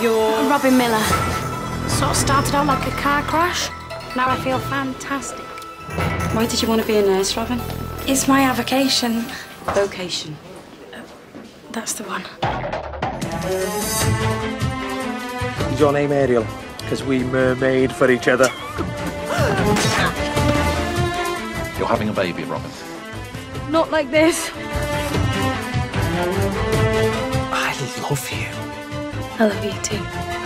You're... Robyn Miller. Sort of started out like a car crash. Now I feel fantastic. Why did you want to be a nurse, Robyn? It's my avocation. Vocation. Uh, that's the one. Is your name Ariel? Because we mermaid for each other. You're having a baby, Robyn. Not like this. I love you. I love you too.